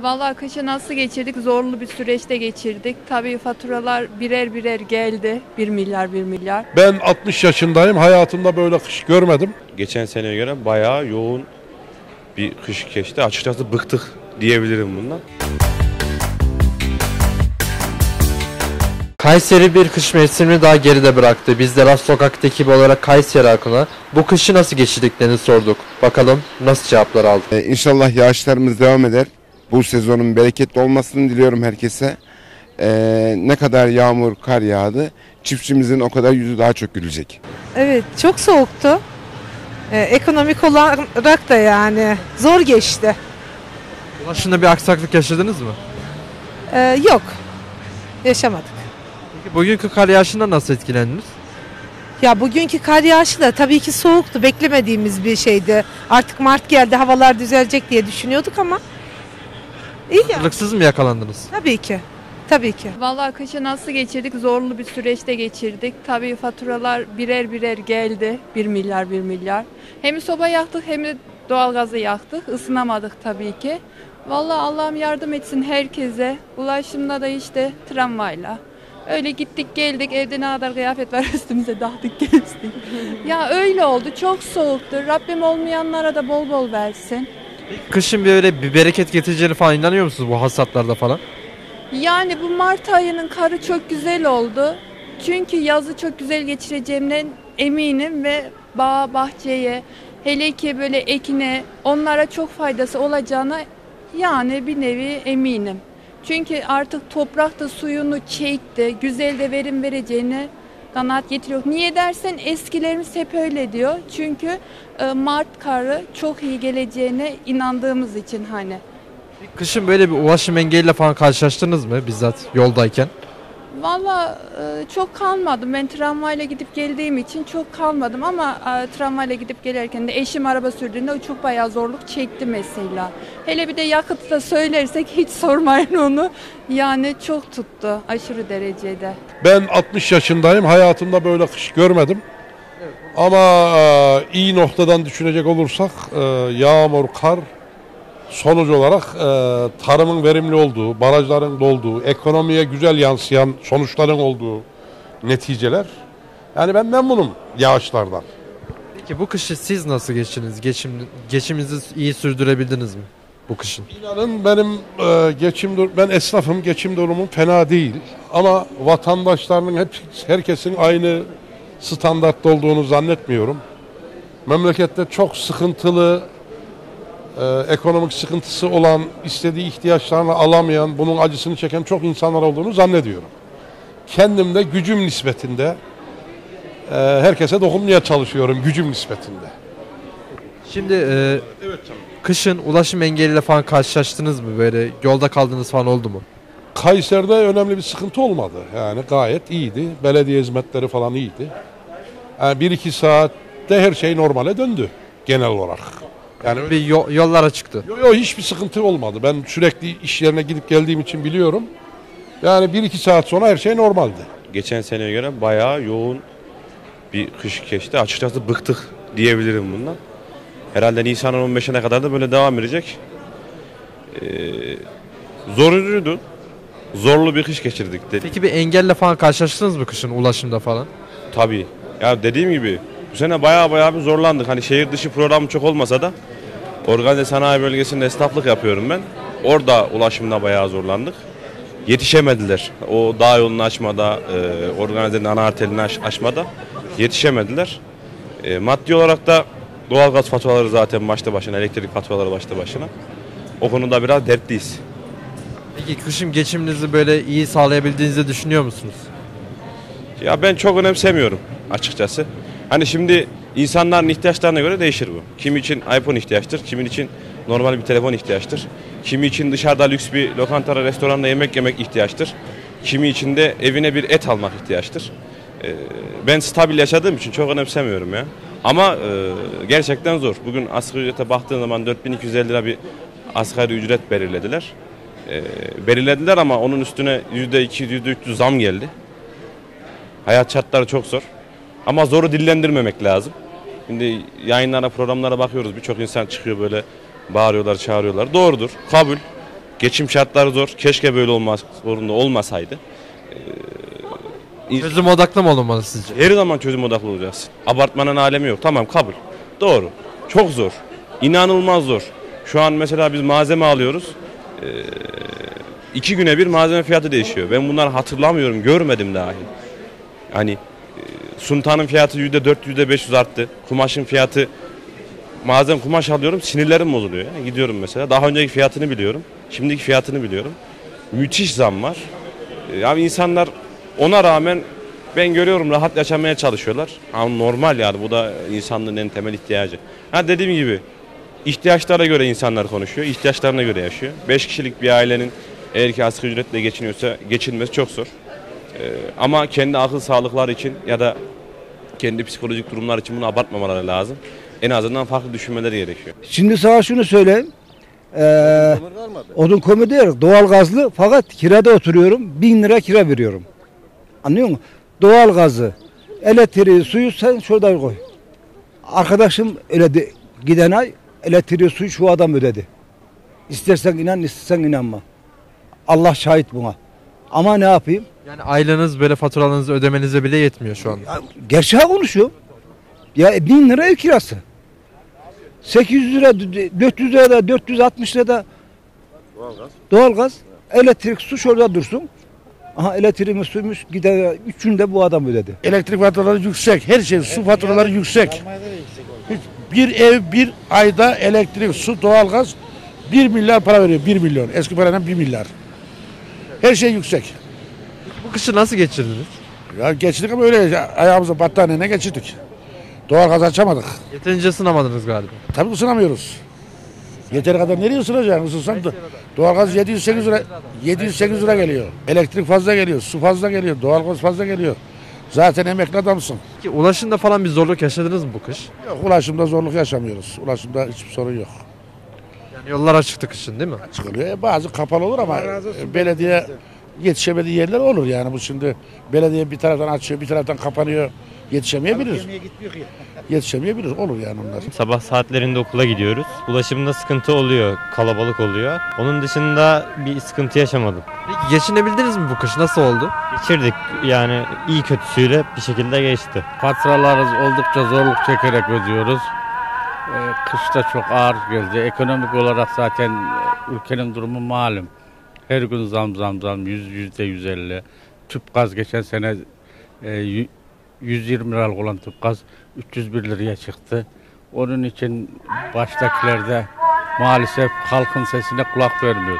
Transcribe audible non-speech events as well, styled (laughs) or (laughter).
Vallahi kışı nasıl geçirdik? Zorlu bir süreçte geçirdik. Tabii faturalar birer birer geldi. 1 milyar 1 milyar. Ben 60 yaşındayım. Hayatımda böyle kış görmedim. Geçen seneye göre bayağı yoğun bir kış geçti. Açıkçası bıktık diyebilirim bundan. Kayseri bir kış mevsimini daha geride bıraktı. Biz de Rast Sokak'ta ekibi olarak Kayseri halkına bu kışı nasıl geçirdiklerini sorduk. Bakalım nasıl cevaplar aldık. Ee, İnşallah yağışlarımız devam eder. Bu sezonun bereketli olmasını diliyorum herkese. Ee, ne kadar yağmur, kar yağdı. Çiftçimizin o kadar yüzü daha çok gülecek. Evet çok soğuktu. Ee, ekonomik olarak da yani zor geçti. Ulaşımda bir aksaklık yaşadınız mı? Ee, yok yaşamadık. Peki bugünkü kar yağışından nasıl etkilendiniz? Ya bugünkü kar yağışı da tabii ki soğuktu. Beklemediğimiz bir şeydi. Artık Mart geldi havalar düzelecek diye düşünüyorduk ama iyi ya. Hazırlıksız mı yakalandınız? Tabii ki. Tabii ki. Vallahi kışı nasıl geçirdik? Zorlu bir süreçte geçirdik. Tabii faturalar birer birer geldi. 1 milyar 1 milyar. Hem soba yaktık hem de doğalgazı yaktık. Isınamadık tabii ki. Vallahi Allah'ım yardım etsin herkese. Ulaşımda da işte tramvayla. Öyle gittik geldik evde ne kadar kıyafet var (laughs) üstümüze dağıtık gezdik. ya öyle oldu çok soğuktu. Rabbim olmayanlara da bol bol versin. Kışın böyle bir bereket getireceğini falan inanıyor musunuz bu hasatlarda falan? Yani bu Mart ayının karı çok güzel oldu. Çünkü yazı çok güzel geçireceğimden eminim ve bağ bahçeye hele ki böyle ekine onlara çok faydası olacağına yani bir nevi eminim. Çünkü artık toprak da suyunu çekti, güzel de verim vereceğine kanaat getiriyor. Niye dersen eskilerimiz hep öyle diyor. Çünkü e, Mart karı çok iyi geleceğine inandığımız için hani. Kışın böyle bir ulaşım engeliyle falan karşılaştınız mı bizzat yoldayken? Valla e, çok kalmadım. Ben tramvayla gidip geldiğim için çok kalmadım ama e, tramvayla gidip gelirken de eşim araba sürdüğünde o çok bayağı zorluk çekti mesela. Hele bir de yakıtı da söylersek hiç (laughs) sormayın onu. Yani çok tuttu aşırı derecede. Ben 60 yaşındayım. Hayatımda böyle kış görmedim. Ama e, iyi noktadan düşünecek olursak yağmur, kar sonuç olarak e, tarımın verimli olduğu, barajların dolduğu, ekonomiye güzel yansıyan sonuçların olduğu neticeler. Yani ben memnunum yağışlardan. Peki bu kışı siz nasıl geçtiniz? Geçim, geçiminizi iyi sürdürebildiniz mi bu kışın? İnanın benim e, geçim ben esnafım geçim durumum fena değil ama vatandaşlarının hep herkesin aynı standartta olduğunu zannetmiyorum. Memlekette çok sıkıntılı e, ekonomik sıkıntısı olan, istediği ihtiyaçlarını alamayan, bunun acısını çeken çok insanlar olduğunu zannediyorum. Kendim de gücüm nispetinde e, herkese dokunmaya çalışıyorum gücüm nispetinde. Şimdi e, kışın ulaşım engeliyle falan karşılaştınız mı? Böyle yolda kaldığınız falan oldu mu? Kayseri'de önemli bir sıkıntı olmadı. Yani gayet iyiydi. Belediye hizmetleri falan iyiydi. Yani bir iki saatte her şey normale döndü genel olarak. Yani Bir yo- yollara çıktı. yo, yo, hiçbir sıkıntı olmadı. Ben sürekli iş yerine gidip geldiğim için biliyorum. Yani bir iki saat sonra her şey normaldi. Geçen seneye göre bayağı yoğun bir kış geçti. Açıkçası bıktık diyebilirim bundan. Herhalde Nisan'ın 15'ine kadar da böyle devam edecek. Ee, zorunluydu. Zorlu bir kış geçirdik dedi. Peki bir engelle falan karşılaştınız mı kışın ulaşımda falan? Tabii. Ya dediğim gibi bu sene bayağı bayağı bir zorlandık. Hani şehir dışı programı çok olmasa da organize sanayi bölgesinde esnaflık yapıyorum ben. Orada ulaşımda bayağı zorlandık. Yetişemediler. O dağ yolunu açmada, e, organizenin ana arterini aş- aşmada yetişemediler. E, maddi olarak da doğalgaz faturaları zaten başta başına, elektrik faturaları başta başına. O konuda biraz dertliyiz. Peki kışın geçiminizi böyle iyi sağlayabildiğinizi düşünüyor musunuz? Ya ben çok önemsemiyorum açıkçası. Hani şimdi insanların ihtiyaçlarına göre değişir bu. Kimi için iPhone ihtiyaçtır, kimin için normal bir telefon ihtiyaçtır. Kimi için dışarıda lüks bir lokantada, restoranda yemek yemek ihtiyaçtır. Kimi için de evine bir et almak ihtiyaçtır. Ee, ben stabil yaşadığım için çok önemsemiyorum ya. Ama e, gerçekten zor. Bugün asgari ücrete baktığın zaman 4250 lira bir asgari ücret belirlediler. Ee, belirlediler ama onun üstüne %200, %300 zam geldi. Hayat şartları çok zor. Ama zoru dillendirmemek lazım. Şimdi yayınlara, programlara bakıyoruz. Birçok insan çıkıyor böyle bağırıyorlar, çağırıyorlar. Doğrudur, kabul. Geçim şartları zor. Keşke böyle olmaz zorunda olmasaydı. Çözüm odaklı mı olunmalı sizce? Her zaman çözüm odaklı olacaksın. Abartmanın alemi yok. Tamam kabul. Doğru. Çok zor. İnanılmaz zor. Şu an mesela biz malzeme alıyoruz. Ee, iki güne bir malzeme fiyatı değişiyor. Ben bunları hatırlamıyorum. Görmedim dahi. Hani suntanın fiyatı %4, %500 arttı. Kumaşın fiyatı malzeme kumaş alıyorum sinirlerim bozuluyor. Yani gidiyorum mesela. Daha önceki fiyatını biliyorum. Şimdiki fiyatını biliyorum. Müthiş zam var. Ee, Yani insanlar ona rağmen ben görüyorum rahat yaşamaya çalışıyorlar. Ama normal yani bu da insanlığın en temel ihtiyacı. Ha dediğim gibi ihtiyaçlara göre insanlar konuşuyor. ihtiyaçlarına göre yaşıyor. 5 kişilik bir ailenin eğer ki asgari ücretle geçiniyorsa geçinmesi çok zor. Ee, ama kendi akıl sağlıkları için ya da kendi psikolojik durumlar için bunu abartmamaları lazım. En azından farklı düşünmeleri gerekiyor. Şimdi sana şunu söyleyeyim. Ee, odun komedi yok. Doğal gazlı fakat kirada oturuyorum. Bin lira kira veriyorum. Anlıyor musun? Doğal gazı, elektriği, suyu sen şurada koy. Arkadaşım öyle de, giden ay elektriği, suyu şu adam ödedi. İstersen inan, istersen inanma. Allah şahit buna. Ama ne yapayım? Yani ailenız böyle faturalarınızı ödemenize bile yetmiyor şu anda. Ya, gerçeği konuşuyor. Ya bin lira ev kirası. 800 lira, 400 lira da 460 lira da doğalgaz. Elektrik, su şurada dursun. Aha elektriğimiz suymuş gider üçünü de bu adam ödedi. Elektrik faturaları yüksek. Her şey su faturaları yüksek. Hiç- Bir ev bir ayda elektrik, su, doğalgaz 1 milyar para veriyor. 1 milyon. Eski parayla 1 milyar. Her şey yüksek. Kışı nasıl geçirdiniz? Ya geçtik ama öyle ayağımıza battaniyeyle geçirdik. Doğalgaz açamadık. Yeterince ısınamadınız galiba. Tabii ısınamıyoruz. Yeteri kadar nereye ısınacaksın? Isınsan da doğalgaz 708 lira 708 lira geliyor. Elektrik fazla geliyor, su fazla geliyor, doğalgaz fazla geliyor. Zaten emekli adamsın. Peki ulaşımda falan bir zorluk yaşadınız mı bu kış? Yok, ulaşımda zorluk yaşamıyoruz. Ulaşımda hiçbir sorun yok. Yani yollar açıktı kışın değil mi? çıkılıyor. E, Bazı kapalı olur ama e, belediye yetişemediği yerler olur yani bu şimdi belediye bir taraftan açıyor bir taraftan kapanıyor yetişemeyebilir. (laughs) Yetişemeyebilir olur yani onlar. Sabah saatlerinde okula gidiyoruz. Ulaşımda sıkıntı oluyor, kalabalık oluyor. Onun dışında bir sıkıntı yaşamadım. Peki geçinebildiniz mi bu kış? Nasıl oldu? Geçirdik yani iyi kötüsüyle bir şekilde geçti. Faturalarız oldukça zorluk çekerek ödüyoruz. Ee, kış da çok ağır geldi. Ekonomik olarak zaten e, ülkenin durumu malum. Her gün zam zam zam yüz yüzde yüz elli. Tüp gaz geçen sene e, yü- 120 liralık olan tüp gaz 301 liraya çıktı. Onun için baştakiler de maalesef halkın sesine kulak vermiyor.